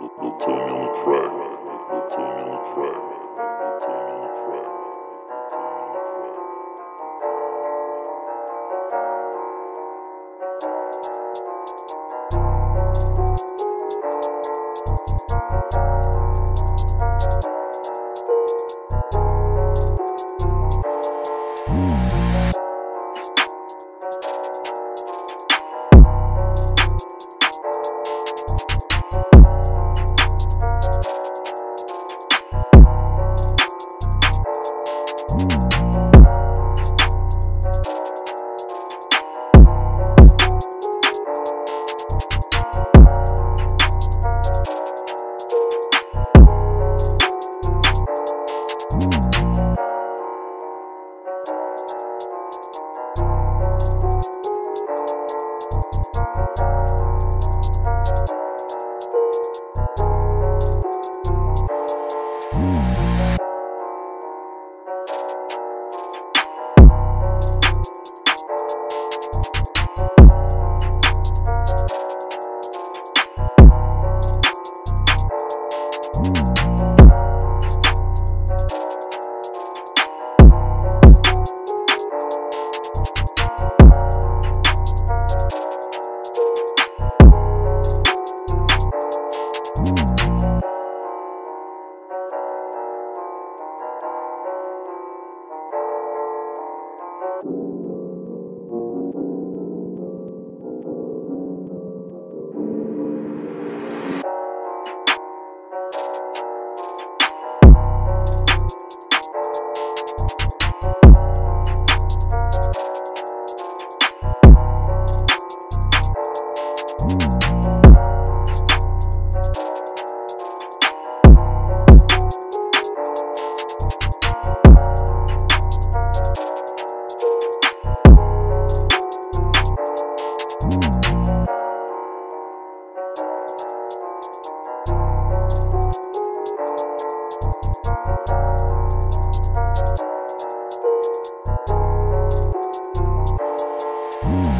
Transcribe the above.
Lil Tony on the track. The Tony on the track. Mm.